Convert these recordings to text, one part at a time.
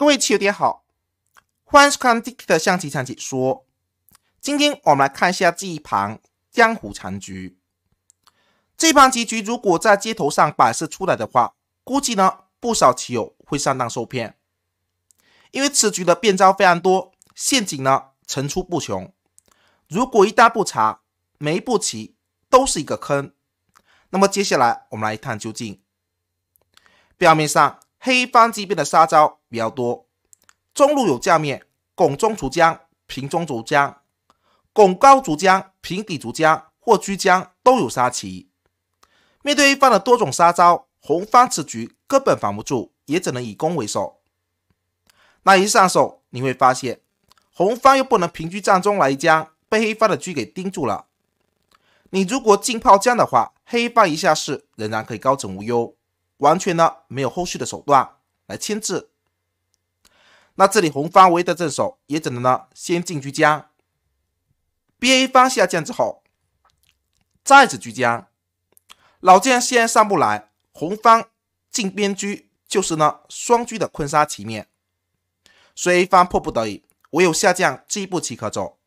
各位棋友点好，欢迎收看 Dick 的象棋场解说。今天我们来看一下这一盘江湖残局。这盘棋局如果在街头上摆设出来的话，估计呢不少棋友会上当受骗，因为此局的变招非常多，陷阱呢层出不穷。如果一旦不查，每一步棋都是一个坑。那么接下来我们来一探究竟。表面上。黑方这边的杀招比较多，中路有将面，拱中卒将、平中卒将、拱高卒将、平底卒将或车将都有杀棋。面对黑方的多种杀招，红方此局根本防不住，也只能以攻为守。那一上手，你会发现红方又不能平车战中来将，被黑方的车给盯住了。你如果进炮将的话，黑方一下士仍然可以高枕无忧。完全呢没有后续的手段来牵制，那这里红方唯一的正手也只能呢先进车将，B A 方下将之后再次居将，老将现在上不来，红方进边车就是呢双车的困杀棋面，所以 A 方迫不得已唯有下将这一步棋可走，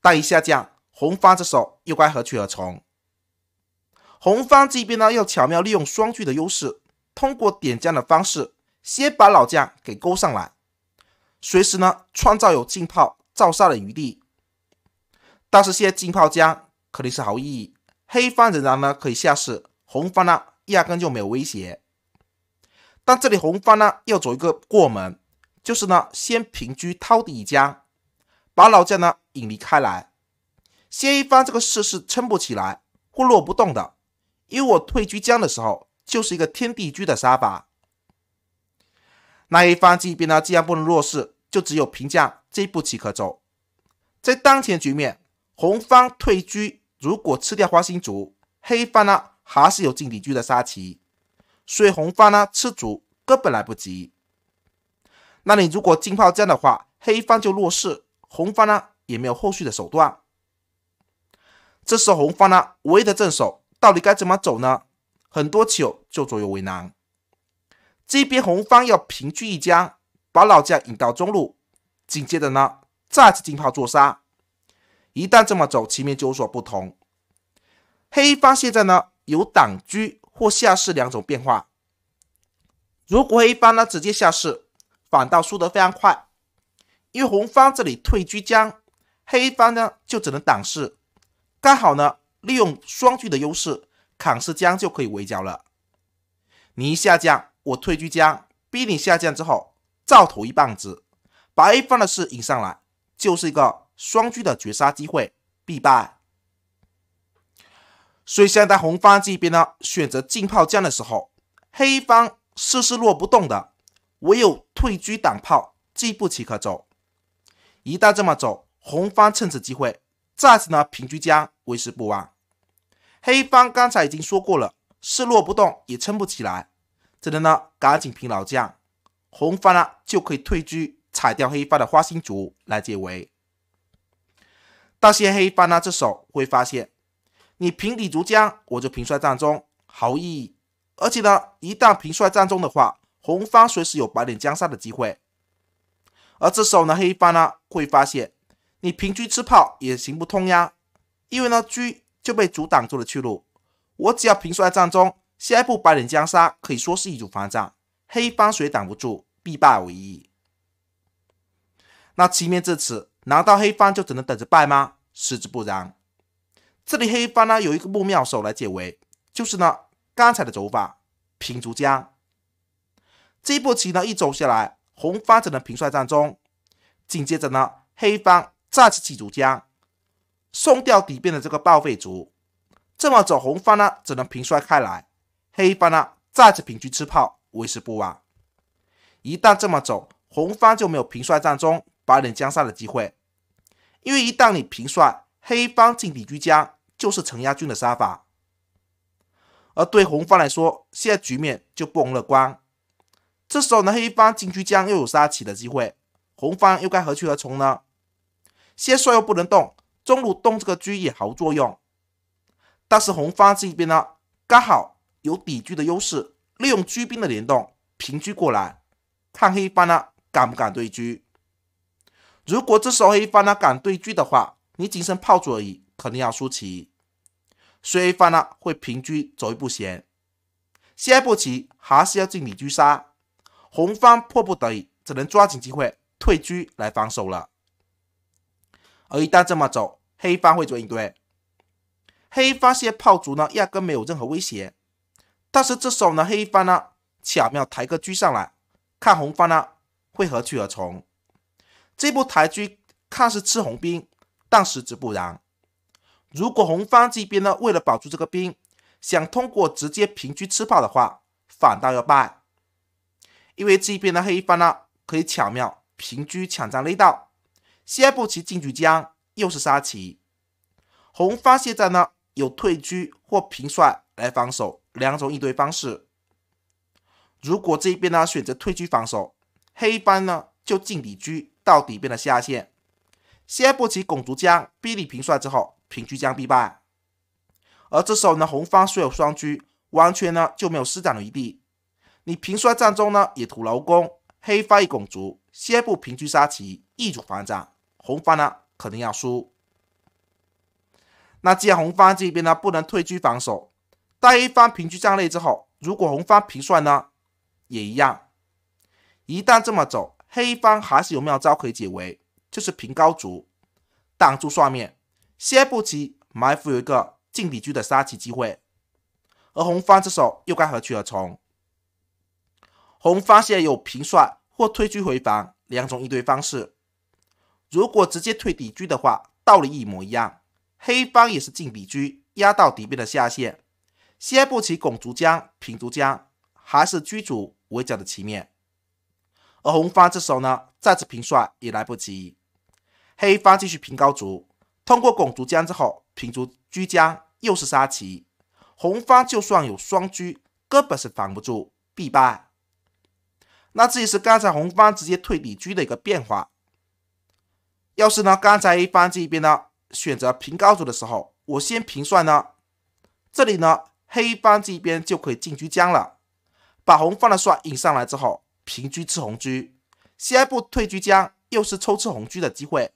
但一下将，红方这手又该何去何从？红方这边呢，要巧妙利用双车的优势，通过点将的方式，先把老将给勾上来，随时呢创造有进炮造杀的余地。但是现在进炮将肯定是毫无意义，黑方仍然呢可以下士，红方呢压根就没有威胁。但这里红方呢要走一个过门，就是呢先平车掏底将，把老将呢引离开来。先一方这个士是撑不起来或落不动的。因为我退车将的时候，就是一个天地车的杀法。那一方这边呢，既然不能弱势，就只有平将这一步棋可走。在当前局面，红方退车，如果吃掉花心卒，黑方呢还是有进底车的杀棋，所以红方呢吃卒根本来不及。那你如果进炮将的话，黑方就弱势，红方呢也没有后续的手段。这时候红方呢唯一的正手。到底该怎么走呢？很多球就左右为难。这边红方要平车一将，把老将引到中路，紧接着呢再次进炮做杀。一旦这么走，棋面就有所不同。黑方现在呢有挡车或下士两种变化。如果黑方呢直接下士，反倒输得非常快，因为红方这里退车将，黑方呢就只能挡士，刚好呢。利用双车的优势，扛士将就可以围剿了。你一下将，我退车将，逼你下将之后，照头一棒子，把 A 方的士引上来，就是一个双车的绝杀机会，必败。所以现在红方这边呢，选择进炮将的时候，黑方士是落不动的，唯有退车挡炮，这一步棋可走。一旦这么走，红方趁此机会。再次呢，平车将为时不晚。黑方刚才已经说过了，势落不动也撑不起来，只能呢赶紧平老将。红方呢就可以退车，踩掉黑方的花心卒来解围。但是黑方呢这手会发现，你平底卒将，我就平帅战中，毫无意义。而且呢，一旦平帅战中的话，红方随时有白脸将杀的机会。而这时候呢，黑方呢会发现。你平车吃炮也行不通呀，因为呢车就被阻挡住了去路。我只要平帅战中，下一步白脸将杀可以说是易主方战，黑方谁挡不住，必败无疑。那棋面至此，难道黑方就只能等着败吗？实之不然。这里黑方呢有一个不妙手来解围，就是呢刚才的走法平卒将。这一步棋呢一走下来，红方只能平帅战中，紧接着呢黑方。再次起卒将，送掉底边的这个报废卒，这么走红方呢只能平摔开来，黑方呢再次平车吃炮，为时不晚。一旦这么走，红方就没有平帅战中把脸将杀的机会，因为一旦你平帅，黑方进底车将就是承压军的杀法，而对红方来说，现在局面就不容乐观。这时候呢，黑方进车将又有杀棋的机会，红方又该何去何从呢？先帅又不能动，中路动这个车也毫无作用。但是红方这一边呢，刚好有底车的优势，利用车兵的联动平车过来，看黑方呢敢不敢对车。如果这时候黑方呢敢对车的话，你仅剩炮卒而已，肯定要输棋。所以黑方呢会平车走一步先，下一步棋还是要进底车杀。红方迫不得已，只能抓紧机会退车来防守了。而一旦这么走，黑方会做应对？黑方现在炮卒呢，压根没有任何威胁。但是这时候呢，黑方呢巧妙抬个车上来，看红方呢会何去何从。这步抬车看似吃红兵，但实质不然。如果红方这边呢为了保住这个兵，想通过直接平车吃炮的话，反倒要败。因为这边的黑方呢可以巧妙平车抢占内道，下一步棋进车将又是杀棋。红方现在呢有退车或平帅来防守。两种应对方式。如果这一边呢选择退车防守，黑方呢就进底车到底边的下线。下一步棋拱卒将逼你平帅之后，平车将必败。而这时候呢，红方虽有双车，完全呢就没有施展的余地。你平帅战中呢也徒劳功，黑方一拱卒，下一步平车杀棋，易主反掌，红方呢肯定要输。那既然红方这边呢不能退车防守。待黑方平车将内之后，如果红方平帅呢，也一样。一旦这么走，黑方还是有妙招可以解围，就是平高卒，挡住双面。下一步棋埋伏有一个进底车的杀棋机会。而红方这手又该何去何从？红方现有平帅或退车回防两种应对方式。如果直接退底车的话，道理一模一样。黑方也是进底车压到底边的下线。下一步棋拱卒将平卒将，还是车主围剿的棋面。而红方这时候呢，再次平帅也来不及。黑方继续平高卒，通过拱卒将之后，平卒车将又是杀棋。红方就算有双车，根本是防不住，必败。那这也是刚才红方直接退底车的一个变化。要是呢，刚才黑方这一边呢选择平高卒的时候，我先平帅呢，这里呢。黑方这一边就可以进车将了，把红方的帅引上来之后，平车吃红车，下一步退车将又是抽吃红车的机会。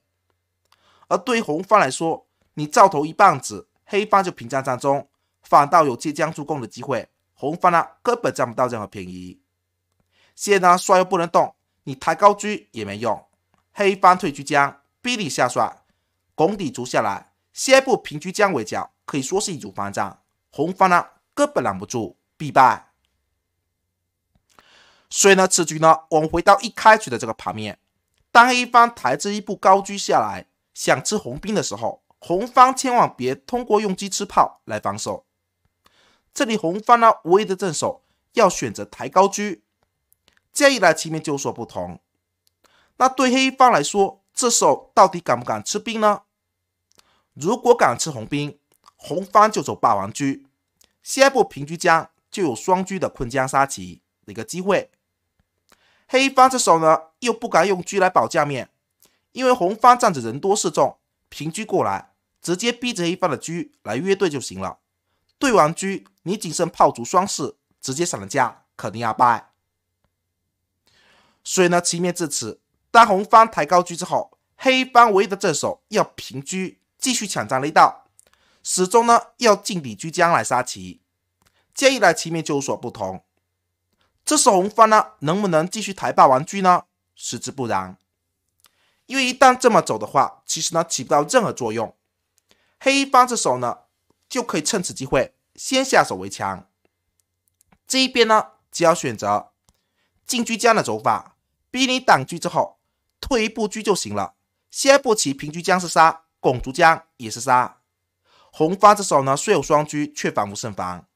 而对于红方来说，你照头一棒子，黑方就平将占中，反倒有借将助攻的机会，红方呢根本占不到任何便宜。现在呢帅又不能动，你抬高车也没用，黑方退车将逼你下帅，拱底卒下来，下一步平车将围角，可以说是一组方仗。红方呢根本拦不住，必败。所以呢，此局呢，我们回到一开局的这个盘面，当黑方抬着一步高车下来，想吃红兵的时候，红方千万别通过用鸡吃炮来防守。这里红方呢，唯一的正手要选择抬高车，这样一来，棋面就有所不同。那对黑方来说，这时候到底敢不敢吃兵呢？如果敢吃红兵，红方就走霸王车，下一步平车将就有双车的困将杀棋的一个机会。黑方这手呢又不敢用车来保将面，因为红方仗着人多势众，平车过来直接逼着黑方的车来约对就行了。对完车，你仅剩炮卒双士，直接闪了架，肯定要败。所以呢，棋面至此，当红方抬高车之后，黑方唯一的正手要平车，继续抢占一道。始终呢要进底车将来杀棋，这一来棋面就有所不同。这时红方呢能不能继续抬霸王车呢？实之不然，因为一旦这么走的话，其实呢起不到任何作用。黑方这手呢就可以趁此机会先下手为强。这一边呢只要选择进车将的走法，逼你挡车之后退一步车就行了。下一步棋平车将是杀，拱卒将也是杀。红方这手呢虽有双车，却防不胜防。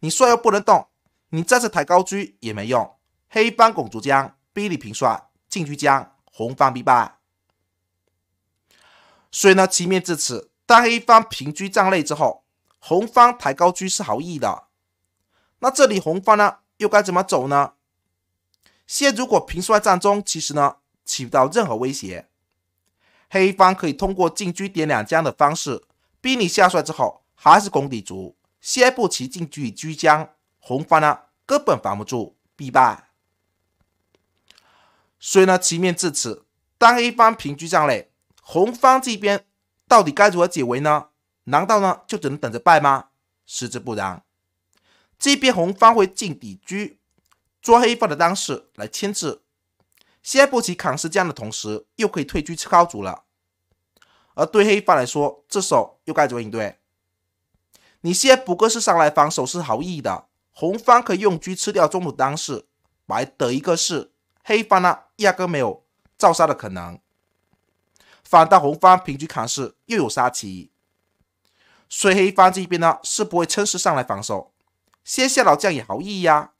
你帅又不能动，你再次抬高车也没用。黑方拱卒将逼你平帅，进车将红方必败。所以呢，棋面至此，当黑方平车占内之后，红方抬高车是好意的。那这里红方呢又该怎么走呢？现如果平帅战中，其实呢起不到任何威胁。黑方可以通过进车点两将的方式。逼你下帅之后，还是拱底卒，先一步棋进车车将，红方呢根本防不住，必败。所以呢，局面至此，当黑方平局上垒，红方这边到底该如何解围呢？难道呢就只能等着败吗？实则不然，这边红方会进底车，抓黑方的当士来牵制，下步棋扛时将的同时，又可以退车吃高卒了。而对黑方来说，这手又该怎么应对？你现在不过是上来防守是好意义的，红方可以用车吃掉中路当士，白得一个士，黑方呢压根没有造杀的可能，反倒红方平局扛士又有杀棋。所以黑方这边呢是不会趁势上来防守，先下老将也好意呀。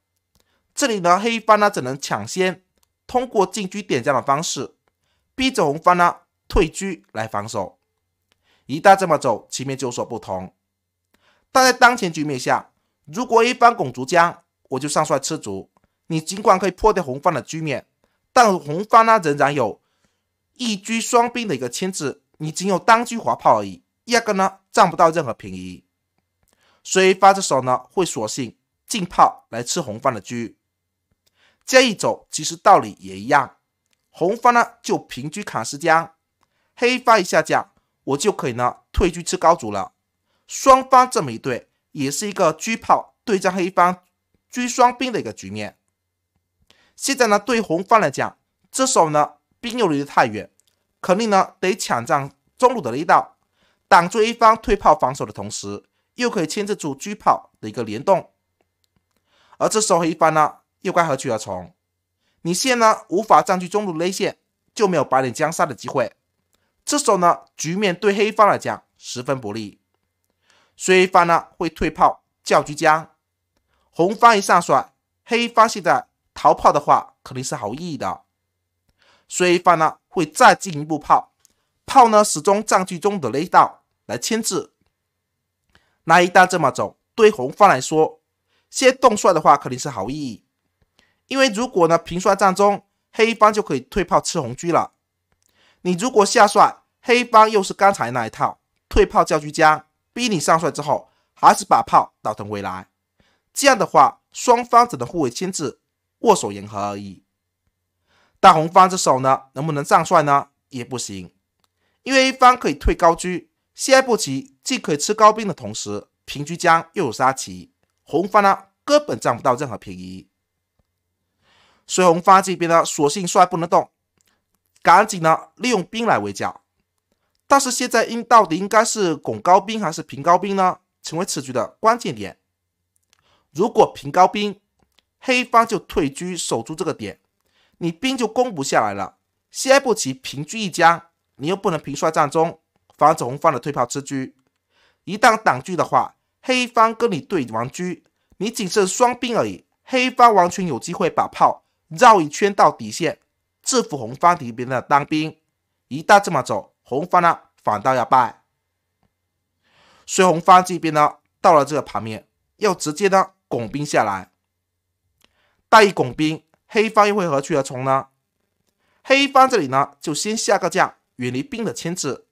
这里呢黑方呢只能抢先通过进车点将的方式，逼着红方呢退车来防守。一旦这么走，局面就有所不同。但在当前局面下，如果一方拱卒将，我就上帅吃卒。你尽管可以破掉红方的局面，但红方呢仍然有一车双兵的一个牵制，你仅有当车滑炮而已。压根呢占不到任何便宜，所以发这手呢会索性进炮来吃红方的车。这一走其实道理也一样，红方呢就平车卡斯将，黑方一下将，我就可以呢退车吃高卒了。双方这么一对，也是一个车炮对战黑方车双兵的一个局面。现在呢对红方来讲，这时候呢兵又离得太远，肯定呢得抢占中路的一道。挡住一方退炮防守的同时，又可以牵制住车炮的一个联动，而这时候黑方呢又该何去何从？你现呢无法占据中路内线，就没有白脸将杀的机会。这时候呢局面对黑方来讲十分不利，所以黑方呢会退炮叫车将。红方一上帅，黑方现在逃炮的话肯定是好意义的，所以黑方呢会再进一步炮，炮呢始终占据中路的内道。来牵制，那一旦这么走，对红方来说，先动帅的话肯定是好意义，因为如果呢平帅战中，黑方就可以退炮吃红车了。你如果下帅，黑方又是刚才那一套退炮叫车将，逼你上帅之后，还是把炮倒腾回来，这样的话，双方只能互为牵制，握手言和而已。但红方这手呢，能不能上帅呢？也不行，因为一方可以退高车。下一步棋既可以吃高兵的同时，平车将又有杀棋，红方呢根本占不到任何便宜。所以红方这边呢，索性帅不能动，赶紧呢利用兵来围剿。但是现在应到底应该是拱高兵还是平高兵呢？成为此局的关键点。如果平高兵，黑方就退车守住这个点，你兵就攻不下来了。下步棋平车一将，你又不能平帅战中。防止红方的退炮吃车，一旦挡车的话，黑方跟你对完车，你仅剩双兵而已，黑方完全有机会把炮绕一圈到底线，制服红方敌边的当兵。一旦这么走，红方呢反倒要败。所以红方这边呢，到了这个盘面，要直接呢拱兵下来。带一拱兵，黑方又会何去何从呢？黑方这里呢，就先下个将，远离兵的牵制。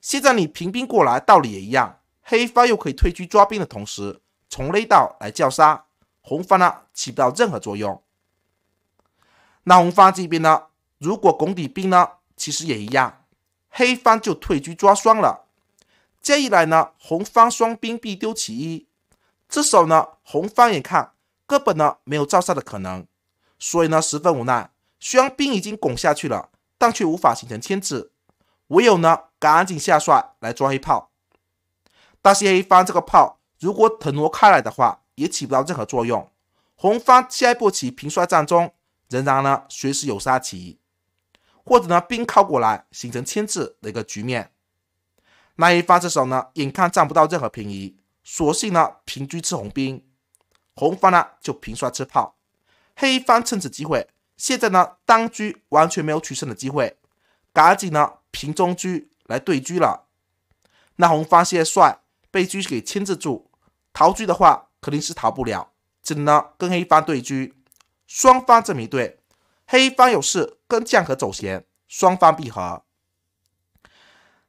现在你平兵过来，道理也一样。黑方又可以退车抓兵的同时，从内道来叫杀，红方呢起不到任何作用。那红方这边呢，如果拱底兵呢，其实也一样，黑方就退车抓双了。这一来呢，红方双兵必丢其一。这时候呢，红方眼看根本呢没有照杀的可能，所以呢十分无奈，虽然兵已经拱下去了，但却无法形成牵制。唯有呢，赶紧下帅来抓黑炮。但是黑方这个炮如果腾挪开来的话，也起不到任何作用。红方下一步棋平帅战中，仍然呢随时有杀棋，或者呢兵靠过来形成牵制的一个局面。那一方这手呢，眼看占不到任何便宜，索性呢平车吃红兵，红方呢就平帅吃炮。黑方趁此机会，现在呢当车完全没有取胜的机会，赶紧呢。平中车来对车了，那红方现在帅被车给牵制住，逃车的话肯定是逃不了，只能跟黑方对车。双方这么一对，黑方有事跟将和走闲，双方闭合。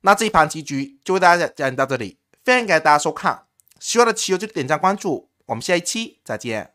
那这一盘棋局就为大家讲到这里，非常感谢大家收看，喜欢的棋友就点赞关注，我们下一期再见。